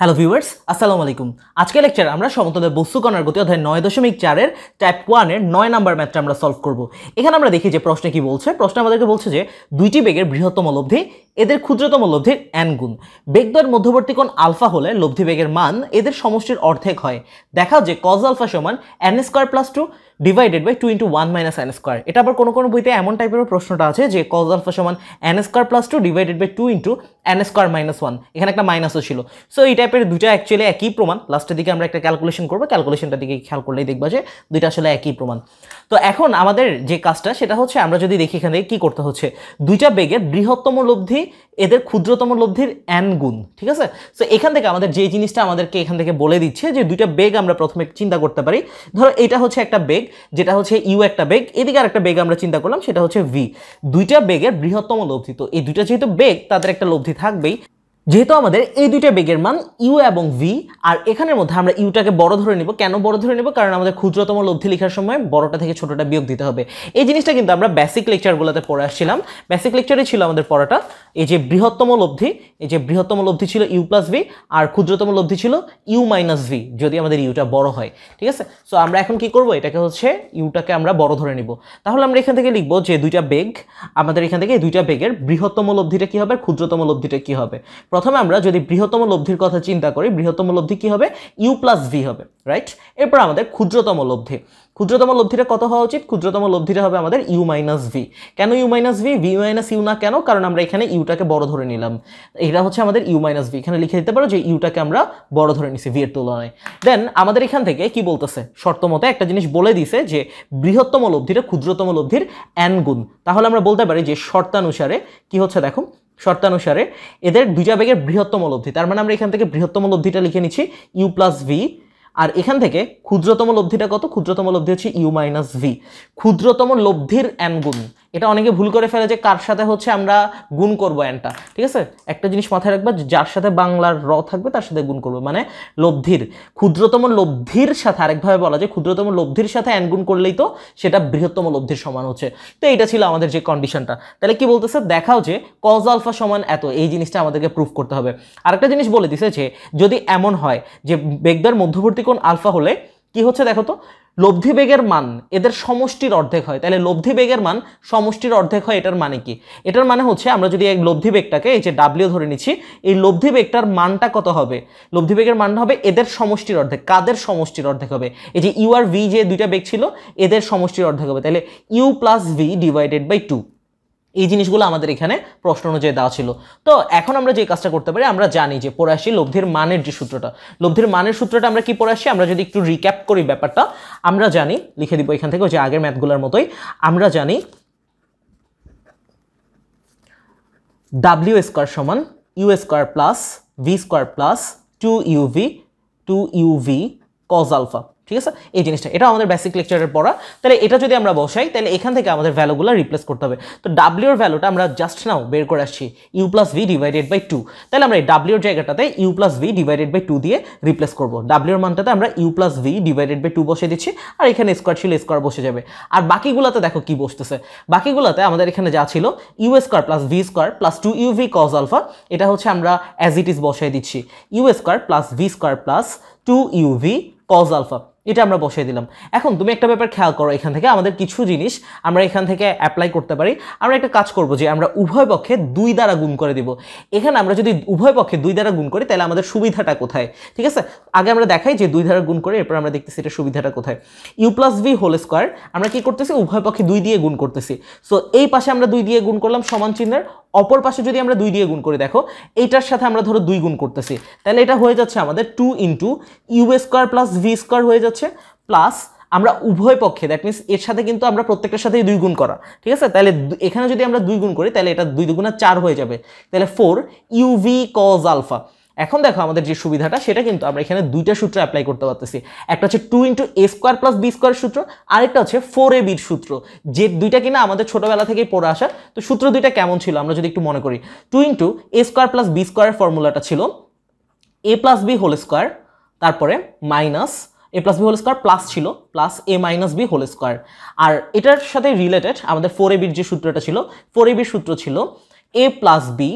Hello viewers আসসালামু আলাইকুম। আজকে লেকচার আমরা সমতলের বস্তু কণার গতি অধ্যায় নয় দশমিক চারের টাইপ ওয়ানের নয় নাম্বার ম্যাথটা আমরা সলভ করব। এখানে আমরা দেখি যে প্রশ্নে কি বলছে? প্রশ্ন আমাদেরকে বলছে যে দুইটি বেগের বৃহত্তম লব্ধি, এদের ক্ষুদ্রতম লব্ধির এন গুণ। বেগদ্বয়ের মধ্যবর্তী কোণ আলফা হলে লব্ধি বেগের মান এদের সমষ্টির অর্ধেক হয়। দেখাও যে কজ আলফা সমান n square plus two divided by two into one minus n square এটা আবার কোনো কোনো বইতে এমন টাইপের প্রশ্নটা আছে যে কজ আলফা সমান n square plus two divided by two into n square minus one এখানে একটা মাইনাসও ছিল। সো এই টাইপের দুইটা অ্যাকচুয়ালি একই প্রমাণ। লাস্টের দিকে আমরা একটা ক্যালকুলেশন করব। ক্যালকুলেশনটার দিকে খেয়াল করলেই দেখবা যে দুইটা আসলে একই প্রমাণ। তো এখন আমাদের যে কাজটা, সেটা হচ্ছে আমরা যদি দেখি এখানে কী করতে হচ্ছে। দুইটা বেগের বৃহত্তম লব্ধি, এদের ক্ষুদ্রতম লব্ধির এন গুণ, ঠিক আছে? সো এখান থেকে আমাদের যে জিনিসটা আমাদেরকে এখান থেকে বলে দিচ্ছে যে দুইটা বেগ আমরা প্রথমে চিন্তা করতে পারি। ধরো, এটা হচ্ছে একটা বেগ, যেটা হচ্ছে ইউ একটা বেগ, এদিকে আর একটা বেগ আমরা চিন্তা করলাম, সেটা হচ্ছে ভি দুইটা বেগের বৃহত্তম লব্ধি, তো এই দুইটা যেহেতু বেগ, তাদের একটা লব্ধি থাকবেই। যেহেতু আমাদের এই দুইটা বেগের মান ইউ এবং ভি আর এখানের মধ্যে আমরা ইউটাকে বড় ধরে নিব। কেন বড় ধরে নিব? কারণ আমাদের ক্ষুদ্রতম লব্ধি লেখার সময় বড়টা থেকে ছোটটা বিয়োগ দিতে হবে। এই জিনিসটা কিন্তু আমরা বেসিক লেকচারগুলোতে পড়ে আসছিলাম। বেসিক লেকচারে ছিল আমাদের পড়াটা। এই যে বৃহত্তম লব্ধি, এই যে বৃহত্তম লব্ধি ছিল ইউ প্লাস ভি আর ক্ষুদ্রতম লব্ধি ছিল ইউ মাইনাস ভি যদি আমাদের ইউটা বড় হয়। ঠিক আছে? সো আমরা এখন কি করব? এটাকে হচ্ছে ইউটাকে আমরা বড় ধরে নিব। তাহলে আমরা এখান থেকে লিখব যে দুইটা বেগ, আমাদের এখান থেকে দুইটা বেগের বৃহত্তম লব্ধিটা কি হবে? ক্ষুদ্রতম লব্ধিটা কি হবে? প্রথমে আমরা যদি বৃহত্তম লব্ধির কথা চিন্তা করি, বৃহত্তম লব্ধি কি হবে? ইউ প্লাস ভি হবে রাইট এরপর আমাদের ক্ষুদ্রতম লব্ধি। ক্ষুদ্রতম লব্ধিটা কত হওয়া উচিত? ক্ষুদ্রতম লব্ধিটা হবে আমাদের ইউ মাইনাস ভি কেন u minus v v minus u না কেন? কারণ আমরা এখানে ইউটাকে বড় ধরে নিলাম। এটা হচ্ছে আমাদের ইউ মাইনাস ভি এখানে লিখে দিতে পারো যে ইউটাকে আমরা বড় ধরে নিছি ভি এর তুলনায়। দেন আমাদের এখান থেকে কি বলতেছে? শর্ত মতে একটা জিনিস বলে দিছে যে বৃহত্তম লব্ধিটা ক্ষুদ্রতম লব্ধির অ্যান গুণ। তাহলে আমরা বলতে পারি যে শর্তানুসারে কি হচ্ছে দেখো? শর্তানুসারে এদের দুইটা বেগের বৃহত্তম লব্ধি। তার মানে আমরা এখান থেকে বৃহত্তম লব্ধিটা লিখে নিচ্ছি ইউ প্লাস ভি আর এখান থেকে ক্ষুদ্রতম লব্ধিটা কত? ক্ষুদ্রতম লব্ধি হচ্ছে ইউ মাইনাস ভি ক্ষুদ্রতম লব্ধির এন গুণ। এটা অনেকে ভুল করে ফেলে যে কার সাথে হচ্ছে আমরা গুণ করব এনটা ঠিক আছে? একটা জিনিস মাথায় রাখবা যার সাথে বাংলার র থাকবে তার সাথে গুণ করব। মানে লব্ধির। ক্ষুদ্রতম লব্ধির সাথে আরেকভাবে বলা যায়, ক্ষুদ্রতম লব্ধির সাথে এন গুণ করলেই তো সেটা বৃহত্তম লব্ধির সমান হচ্ছে। তো এইটা ছিল আমাদের যে কন্ডিশনটা তাহলে কি বলতেছে? দেখাও যে কজ আলফা সমান এত। এই জিনিসটা আমাদেরকে প্রুফ করতে হবে। আরেকটা জিনিস বলে দিছে যে যদি এমন হয় যে বেগদার মধ্যবর্তী কোণ আলফা হলে কি হচ্ছে দেখো তো? লব্ধি বেগের মান, এদের সমষ্টির অর্ধেক হয়। তাহলে লব্ধি বেগের মান, সমষ্টির অর্ধেক হয়, এটার মানে কি? এটার মানে হচ্ছে আমরা যদি এই লব্ধি বেগটাকে, এই যে ডাব্লিউ ধরে নিচ্ছি, এই লব্ধি বেগটার মানটা কত হবে? লব্ধি বেগের মানটা হবে এদের সমষ্টির অর্ধেক। কাদের সমষ্টির অর্ধেক হবে? এই যে ইউ আর ভি যে দুইটা বেগ ছিল, এদের সমষ্টির অর্ধেক হবে। তাহলে u plus v divided by two এই জিনিসগুলো আমাদের এখানে প্রশ্ন অনুযায়ী দেওয়া ছিল। তো এখন আমরা যে কাজটা করতে পারি, আমরা জানি যে পড়ে আসি লব্ধির মানের যে সূত্রটা। লব্ধির মানের সূত্রটা আমরা কি পড়ে আসি? আমরা যদি একটু রিক্যাপ করি ব্যাপারটা, আমরা জানি, লিখে দিব এখান থেকে যে আগের ম্যাথগুলোর মতোই, আমরা জানি ডাব্লিউ স্কোয়ার সমান u square plus v square plus two u v two u v cos alpha ঠিক আছে? এই জিনিসটা। এটা আমাদের বেসিক লেকচারের পড়া। তাহলে এটা যদি আমরা বসাই, তাহলে এখান থেকে আমাদের ভ্যালুগুলো রিপ্লেস করতে হবে। তো ডাব্লিউর ভ্যালুটা আমরা জাস্ট নাও বের করে আসছি। U plus v divided by two তাহলে আমরা এই ডাব্লিউর জায়গাটাতে u plus v divided by two দিয়ে রিপ্লেস করব। ডাব্লিউর মানটাতে আমরা u plus v divided by two বসে দিচ্ছি, আর এখানে স্কোয়ার ছিল স্কোয়ার বসে যাবে। আর বাকিগুলোতে দেখো কি বসতেছে। বাকিগুলোতে আমাদের এখানে যা ছিল u square plus v square plus two u v cos alpha এটা হচ্ছে আমরা অ্যাজ ইট ইজ বসাই দিচ্ছি। U square plus v square plus two u v cos alpha এটা আমরা বসিয়ে দিলাম। এখন তুমি একটা ব্যাপার খেয়াল করো এখান থেকে, আমাদের কিছু জিনিস আমরা এখান থেকে অ্যাপ্লাই করতে পারি। আমরা একটা কাজ করব যে আমরা উভয় পক্ষে দুই দ্বারা গুণ করে দিব। এখানে আমরা যদি উভয় পক্ষে দুই দ্বারা গুণ করি, তাহলে আমাদের সুবিধাটা কোথায়? ঠিক আছে? আগে আমরা দেখাই যে দুই দ্বারা গুণ করে, এরপর আমরা দেখতেছি এটা সুবিধাটা কোথায়। U plus v whole square আমরা কি করতেছি? উভয় পক্ষে দুই দিয়ে গুণ করতেছি। সো এই পাশে আমরা দুই দিয়ে গুণ করলাম সমান চিহ্নের। অপর পাশে যদি আমরা দুই দিয়ে গুণ করি, দেখো, এইটার সাথে আমরা ধরো দুই গুণ করতেছি। তাহলে এটা হয়ে যাচ্ছে আমাদের two into u square plus v square হয়ে যাচ্ছে প্লাস আমরা উভয় পক্ষে দ্যাট মিনস এর সাথে কিন্তু আমরা প্রত্যেকটার সাথেই দুই গুণ করা, ঠিক আছে? তাহলে এখানে যদি আমরা দুই গুণ করি, তাহলে এটা দুই দুগুণা চার হয়ে যাবে। তাহলে ফোর ইউভি কজ আলফা এখন দেখো আমাদের যে সুবিধাটা, সেটা কিন্তু আমরা এখানে দুইটা সূত্র অ্যাপ্লাই করতে পারতেছি। একটা হচ্ছে two into a square plus b square সূত্র, আরেকটা হচ্ছে ফোর এ বির সূত্র। যে দুইটা কিনা আমাদের ছোটবেলা থেকেই পড়ে আসা, তো সূত্র দুইটা কেমন ছিল, আমরা যদি একটু মনে করি। Two into a square plus b স্কোয়ারের ফর্মুলাটা ছিল a plus b whole square তারপরে minus a plus b whole square plus ছিল plus a minus b whole square আর এটার সাথে রিলেটেড আমাদের ফোর এ বির যে সূত্রটা ছিল ফোর এ বির সূত্র ছিল a plus b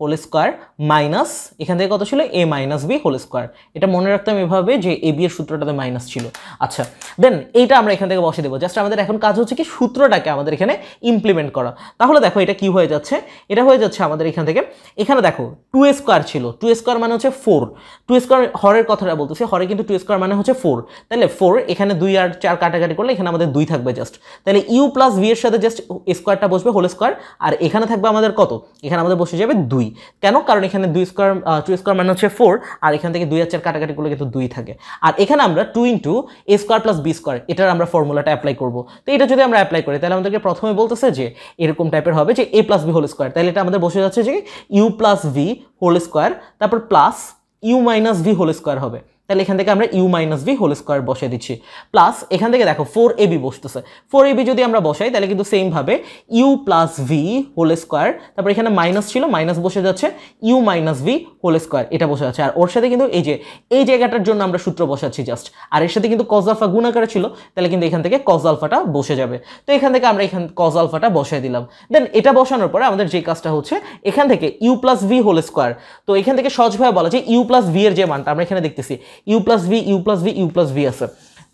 whole square minus এখান থেকে কত ছিল? A minus b whole square এটা মনে রাখতাম এভাবে যে এ বি এর সূত্রটাতে মাইনাস ছিল। আচ্ছা দেন এইটা আমরা এখান থেকে বসে দেবো। জাস্ট আমাদের এখন কাজ হচ্ছে কি সূত্রটাকে আমাদের এখানে ইমপ্লিমেন্ট করা। তাহলে দেখো এটা কি হয়ে যাচ্ছে? এটা হয়ে যাচ্ছে আমাদের এখান থেকে, এখানে দেখো টু স্কোয়ার ছিল। টু স্কোয়ার মানে হচ্ছে ফোর টু স্কোয়ার হরের কথাটা বলতেছি। হরে কিন্তু টু স্কোয়ার মানে হচ্ছে ফোর তাহলে ফোর এখানে দুই আর চার কাটাকাটি করলে এখানে আমাদের দুই থাকবে জাস্ট তাহলে ইউ প্লাস ভি এর সাথে জাস্ট স্কোয়ারটা বসবে হোল স্কোয়ার আর এখানে থাকবে আমাদের কত? এখানে আমাদের বসে যাবে দুই। কেন? কারণ এখানে দুই স্কোয়ার টু স্কোয়ার মানে হচ্ছে ফোর আর এখান থেকে দুই আর চার কাটাকাটি কিন্তু দুই থাকে। আর এখানে আমরা two into a square plus b square এটার আমরা ফর্মুলাটা অ্যাপ্লাই করব। তো এটা যদি আমরা অ্যাপ্লাই করি, তাহলে আমাদেরকে প্রথমে বলতেছে যে এরকম টাইপের হবে যে a plus b whole square তাহলে এটা আমাদের বসে যাচ্ছে যে u plus v whole square তারপর plus u minus v whole square হবে। তাহলে এখান থেকে আমরা u minus v whole square বসে দিচ্ছি। প্লাস এখান থেকে দেখো ফোর এ বি বসতেছে। ফোর এ বি যদি আমরা বসাই, তাহলে কিন্তু সেমভাবে u plus v whole square তারপর এখানে মাইনাস ছিল মাইনাস বসে যাচ্ছে u minus v whole square এটা বসে যাচ্ছে। আর ওর সাথে কিন্তু এই যে, এই জায়গাটার জন্য আমরা সূত্র বসাচ্ছি জাস্ট আর এর সাথে কিন্তু কজ আলফা গুণ ছিল, তাহলে কিন্তু এখান থেকে কজ আলফাটা বসে যাবে। তো এখান থেকে আমরা এখান কজ আলফাটা বসাই দিলাম। দেন এটা বসানোর পরে আমাদের যে কাজটা হচ্ছে, এখান থেকে u plus v whole square তো এখান থেকে সহজভাবে বলা যায় ইউ প্লাস ভি এর যে মানটা, আমরা এখানে দেখতেছি। U plus v u plus v u plus v আছে।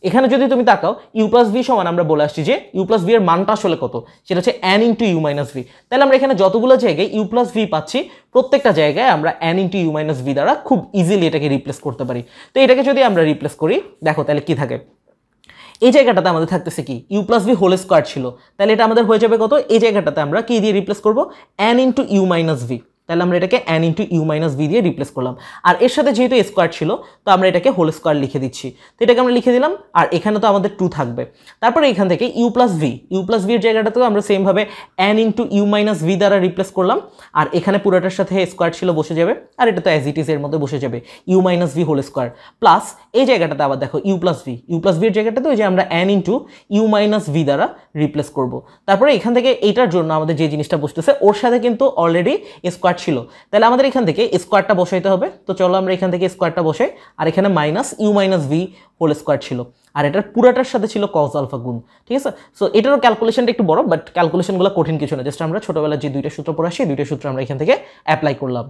এখানে যদি তুমি তাকাও ইউ প্লাস ভি সমান আমরা বলে আসছি যে ইউ প্লাস ভি এর মানটা আসলে কত? সেটা হচ্ছে n into u minus v তাহলে আমরা এখানে যতগুলো জায়গায় ইউ প্লাস ভি পাচ্ছি, প্রত্যেকটা জায়গায় আমরা n into u minus v দ্বারা খুব ইজিলি এটাকে রিপ্লেস করতে পারি। তো এটাকে যদি আমরা রিপ্লেস করি, দেখো তাহলে কি থাকে? এই জায়গাটাতে আমাদের থাকতেছে কি? U plus v whole square ছিল। তাহলে এটা আমাদের হয়ে যাবে কত? এই জায়গাটাতে আমরা কি দিয়ে রিপ্লেস করব? N into u minus v তাহলে আমরা এটাকে n into u minus v দিয়ে রিপ্লেস করলাম। আর এর সাথে যেহেতু স্কোয়ার ছিল, তো আমরা এটাকে হোল স্কোয়ার লিখে দিচ্ছি। তো এটাকে আমরা লিখে দিলাম, আর এখানে তো আমাদের টু থাকবে। তারপরে এখান থেকে u plus v u plus ভির জায়গাটাতেও আমরা সেমভাবে n into u minus v দ্বারা রিপ্লেস করলাম। আর এখানে পুরোটার সাথে স্কোয়ার ছিল বসে যাবে, আর এটা তো অ্যাজ ইট ইজ এর মধ্যে বসে যাবে u minus v whole square plus এই জায়গাটাতে আবার দেখো u plus v u plus ভির জায়গাটাতে ওই যে আমরা n into u minus v দ্বারা রিপ্লেস করব। তারপরে এখান থেকে এইটার জন্য আমাদের যে জিনিসটা বসতেছে, ওর সাথে কিন্তু অলরেডি স্কোয়ার ছিল। তাহলে আমাদের এখান থেকে স্কোয়ারটা বসাইতে হবে। তো চলো আমরা এখান থেকে স্কোয়ারটা বসাই। আর এখানে minus u minus v whole square ছিল। আর এটার পুরাটার সাথে ছিল কজ আলফা গুণ। ঠিক আছে? সো এটারও ক্যালকুলেশনটা একটু বড় বাট ক্যালকুলেশনগুলো কঠিন কিছু না। জাস্ট আমরা ছোটোবেলার যে দুইটা সূত্র পড়া সেই দুইটা সূত্র আমরা এখান থেকে অ্যাপ্লাই করলাম।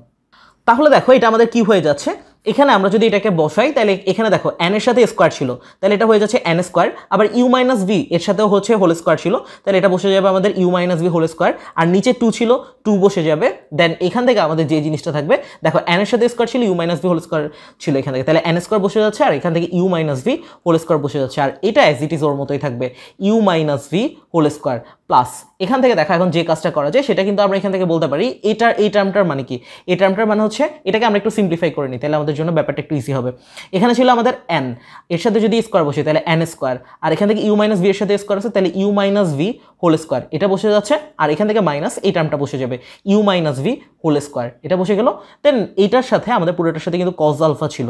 তাহলে দেখো, এটা আমাদের কি হয়ে যাচ্ছে? এখানে আমরা যদি এটাকে বসাই, তাহলে এখানে দেখো এন এর সাথে স্কোয়ার ছিল। তাহলে এটা হয়ে যাচ্ছে এন স্কোয়ার আবার ইউ মাইনাস ভি এর সাথেও হচ্ছে হোল স্কোয়ার ছিল। তাহলে এটা বসে যাবে আমাদের u minus v whole square আর নিচে টু ছিল টু বসে যাবে। দেন এখান থেকে আমাদের যে জিনিসটা থাকবে, দেখো এন এর সাথে স্কোয়ার ছিল u minus v whole square ছিল এখান থেকে। তাহলে এন স্কোয়ার বসে যাচ্ছে, আর এখান থেকে u minus v whole square বসে যাচ্ছে। আর এটা অ্যাজ ইট ইজ ওর মতোই থাকবে u minus v whole square plus এখান থেকে দেখা এখন যে কাজটা করা যায়, সেটা কিন্তু আমরা এখান থেকে বলতে পারি এটার এই টার্মটার মানে কি? এই টার্মটার মানে হচ্ছে, এটাকে আমরা একটু সিম্পলিফাই করে নিই, তাহলে আমাদের জন্য ব্যাপারটা একটু ইজি হবে। এখানে ছিল আমাদের এন এর সাথে যদি স্কোয়ার বসে তাহলে এন স্কোয়ার আর এখান থেকে ইউ মাইনাস ভি এর সাথে স্কোয়ার আছে, তাহলে u minus v whole square এটা বসে যাচ্ছে, আর এখান থেকে মাইনাস এই টার্মটা বসে যাবে u minus v whole square এটা বসে গেল। দেন এইটার সাথে, আমাদের পুরোটার সাথে কিন্তু কজ আলফা ছিল।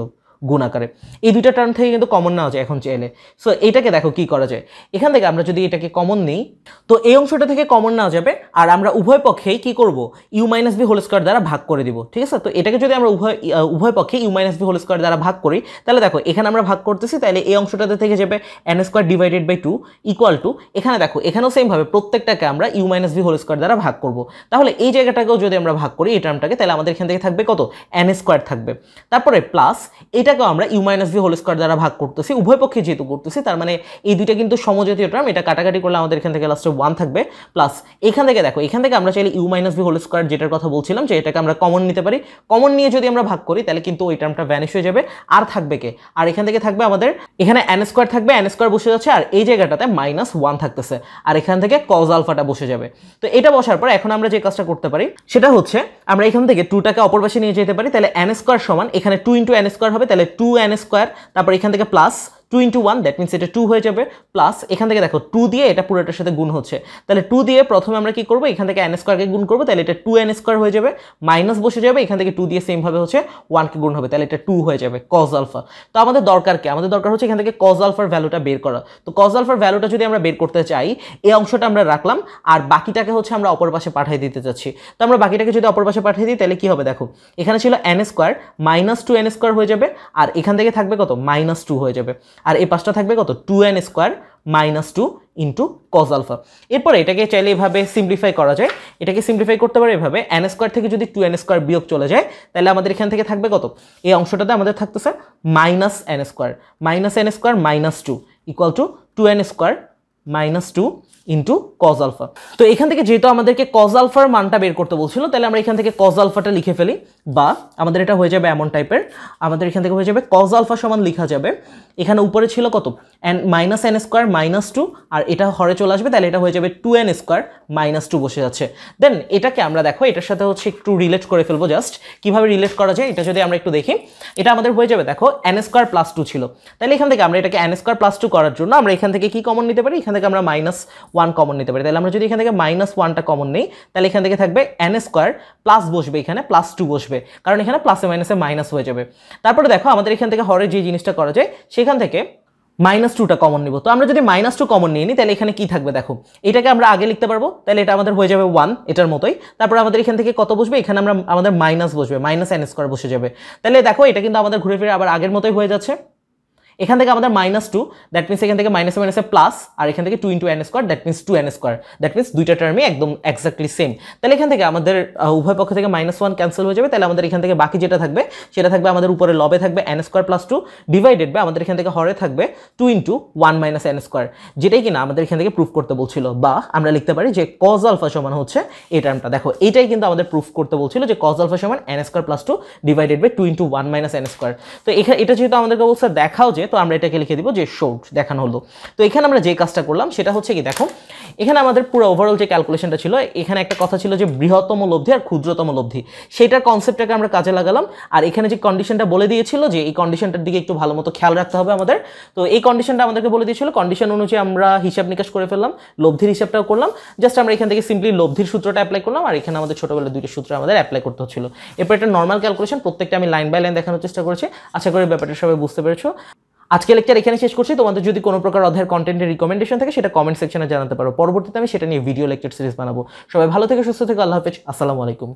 গুণ আকারে। এই দুইটা টার্ম থেকে কিন্তু কমন নেওয়া যায় এখন চাইলে। সো এইটাকে দেখো কি করা যায়। এখান থেকে আমরা যদি এটাকে কমন নিই, তো এই অংশটা থেকে কমন নেওয়া যাবে আর আমরা উভয় পক্ষেই কি করব? U minus b whole square দ্বারা ভাগ করে দিব, ঠিক আছে? তো এটাকে যদি আমরা উভয় উভয় পক্ষে u minus b whole square দ্বারা ভাগ করি, তাহলে দেখো, এখানে আমরা ভাগ করতেছি, তাহলে এই অংশটাতে থেকে যাবে n square divided by two equal to এখানে দেখো, এখানেও সেমভাবে প্রত্যেকটাকে আমরা u minus b whole square দ্বারা ভাগ করব। তাহলে এই জায়গাটাকেও যদি আমরা ভাগ করি, এই টার্মটাকে তাহলে আমাদের এখান থেকে থাকবে কত? এন স্কোয়ার থাকবে। তারপরে প্লাস এটাকেও আমরা u minus v whole square দ্বারা ভাগ করতেছি, উভয় পক্ষে যেহেতু করতেছি, তার মানে এই দুইটা কিন্তু সমজাতীয় টার্ম এটা কাটাকাটি করলে আমাদের এখান থেকে লাস্টে ওয়ান থাকবে প্লাস এখান থেকে দেখো, এখান থেকে আমরা চাইলে u minus v whole square যেটার কথা বলছিলাম, যে এটাকে আমরা কমন নিতে পারি কমন নিয়ে যদি আমরা ভাগ করি, তাহলে কিন্তু ওই টার্মটা ভ্যানিশ হয়ে যাবে, আর থাকবে কে? আর এখান থেকে থাকবে আমাদের, এখানে এন স্কোয়ার থাকবে এন স্কোয়ার বসে যাচ্ছে, আর এই জায়গাটাতে মাইনাস ওয়ান থাকতেছে, আর এখান থেকে কজ আলফাটা বসে যাবে। তো এটা বসার পর এখন আমরা যে কাজটা করতে পারি, সেটা হচ্ছে আমরা এখান থেকে টুটাকে অপর পাশে নিয়ে যেতে পারি, তাহলে এন স্কোয়ার সমান, এখানে টু ইন্টু এন স্কোয়ার হবে, তাহলে টু এন স্কোয়ার তারপর এখান থেকে plus two into one that means এটা টু হয়ে যাবে প্লাস এখান থেকে দেখো টু দিয়ে এটা পুরোটার সাথে গুণ হচ্ছে। তাহলে টু দিয়ে প্রথমে আমরা কি করব? এখান থেকে এন স্কোয়ারকে গুণ করব, তাহলে এটা টু এন স্কোয়ার হয়ে যাবে মাইনাস বসে যাবে, এখান থেকে টু দিয়ে সেমভাবে হচ্ছে ওয়ানকে গুণ হবে, তাহলে এটা টু হয়ে যাবে কজ আলফা তো আমাদের দরকার কি? আমাদের দরকার হচ্ছে এখান থেকে কজ আলফার ভ্যালুটা বের করা। তো কজ আলফার ভ্যালুটা যদি আমরা বের করতে চাই এই অংশটা আমরা রাখলাম, আর বাকিটাকে হচ্ছে আমরা অপর পাশে পাঠিয়ে দিতে চাচ্ছি। তো আমরা বাকিটাকে যদি অপর পাশে পাঠিয়ে দিই, তাহলে কি হবে দেখো, এখানে ছিল n square minus two n square হয়ে যাবে, আর এখান থেকে থাকবে কত? মাইনাস টু হয়ে যাবে। আর এই পাশটা থাকবে কত? Two n square minus two into cos alpha এরপরে এটাকে চাইলে এভাবে সিম্পলিফাই করা যায়। এটাকে সিম্পলিফাই করতে পারে এভাবে এন স্কোয়ার থেকে যদি টু এন স্কোয়ার বিয়োগ চলে যায়, তাহলে আমাদের এখান থেকে থাকবে কত? এই অংশটাতে আমাদের থাকতেছে minus n square minus n square minus two equal to two n square minus two into cos alpha তো এখান থেকে যেহেতু আমাদেরকে কজ আলফার মানটা বের করতে বলছিল, তাহলে আমরা এখান থেকে কজ আলফাটা লিখে ফেলি, বা আমাদের এটা হয়ে যাবে এমন টাইপের আমাদের এখান থেকে হয়ে যাবে কজ আলফা সমান লিখা যাবে। এখানে উপরে ছিল কত? N minus n square minus two আর এটা হরে চলে আসবে, তাহলে এটা হয়ে যাবে two n square minus two বসে যাচ্ছে। দেন এটাকে আমরা দেখো, এটার সাথে হচ্ছে একটু রিলেট করে ফেলব জাস্ট কীভাবে রিলেট করা যায় এটা যদি আমরা একটু দেখি। এটা আমাদের হয়ে যাবে দেখো এন স্কোয়ার প্লাস টু ছিল। তাহলে এখান থেকে আমরা এটাকে এন স্কোয়ার প্লাস টু করার জন্য আমরা এখান থেকে কি কমন নিতে পারি? এখান থেকে আমরা মাইনাস ওয়ান কমন নিতে পারি। তাহলে আমরা যদি এখান থেকে মাইনাস ওয়ানটা কমন নিই, তাহলে এখান থেকে থাকবে এন স্কোয়ার প্লাস বসবে এখানে প্লাস টু বসবে। কারণ এখানে প্লাসে মাইনাসে মাইনাস হয়ে যাবে। তারপরে দেখো, আমাদের এখান থেকে হরে যে জিনিসটা করা যায়, সেখান থেকে মাইনাস টুটা কমন নিব। তো আমরা যদি মাইনাস টু কমন নিয়ে নিই, তাহলে এখানে কি থাকবে দেখো? এটাকে আমরা আগে লিখতে পারব, তাহলে এটা আমাদের হয়ে যাবে ওয়ান এটার মতোই। তারপর আমাদের এখান থেকে কত বসবে? এখানে আমরা, আমাদের মাইনাস বসবে মাইনাস এন স্কোয়ার বসে যাবে। তাহলে দেখো, এটা কিন্তু আমাদের ঘুরে ফিরে আবার আগের মতোই হয়ে যাচ্ছে। এখান থেকে আমাদের মাইনাস টু দ্যাট মিনস এখান থেকে মাইনাস মাইনাসে প্লাস আর এখান থেকে two into n square that means two n square that means দুইটা টার্মে একদম এক্স্যাক্টলি সেম তাহলে এখান থেকে আমাদের উভয় পক্ষ থেকে মাইনাস ওয়ান ক্যান্সেল হয়ে যাবে, তাহলে আমাদের এখান থেকে বাকি যেটা থাকবে, সেটা থাকবে আমাদের উপরে লবে থাকবে n square plus two divided by আমাদের এখান থেকে হরে থাকবে two into one minus n square যেটাই কিনা আমাদের এখান থেকে প্রুফ করতে বলছিল, বা আমরা লিখতে পারি যে কজ আলফা সমান হচ্ছে এই টার্মটা দেখো এটাই কিন্তু আমাদের প্রুফ করতে বলছিল যে কজ আলফা সমান n square plus two divided by two into one minus n square তো এটা যেহেতু আমাদেরকে বলছে, দেখাও যে তো আমরা এটাকে লিখে দিব যে শোড দেখানো হলো। তো এখানে আমরা যে কাজটা করলাম সেটা হচ্ছে কি, দেখো, এখানে আমাদের পুরো ওভারঅল যে ক্যালকুলেশনটা ছিল, এখানে একটা কথা ছিল যে বৃহত্তম লব্ধি আর ক্ষুদ্রতম লব্ধি। সেটার কনসেপ্টটাকে আমরা কাজে লাগালাম। আর এখানে যে কন্ডিশনটা বলে দিয়েছিল যে এই কন্ডিশনটার দিকে একটু ভালো মতো খেয়াল রাখতে হবে আমাদের, তো এই কন্ডিশনটা আমাদেরকে বলে দিয়েছিল। কন্ডিশন অনুযায়ী আমরা হিসাব নিকাশ করে ফেললাম, লব্ধির হিসাবটাও করলাম। জাস্ট আমরা এখান থেকে সিম্পলি লব্ধির সূত্রটা অ্যাপ্লাই করলাম, আর এখানে আমাদের ছোটবেলায় দুইটা সূত্র আমাদের অ্যাপ্লাই করতে হচ্ছিল। এরপর একটা নর্মাল ক্যালকুলেশন প্রত্যেকটা আমি লাইন বাই লাইন দেখানোর চেষ্টা করেছি। আশা করি ব্যাপারটা সবাই বুঝতে পেরেছ। আজকে লেকচার এখানে শেষ করছি। তোমাদের যদি কোনো প্রকার অধ্যায়ের কন্টেন্টের রিকমেন্ডেশন থাকে, সেটা কমেন্ট সেকশনে জানাতে পারো। পরবর্তীতে আমি সেটা নিয়ে ভিডিও লেকচার সিরিজ বানাবো। সবাই ভালো থেকে, সুস্থ থেকে, আল্লাহ হাফেজ। আসসালামু আলাইকুম।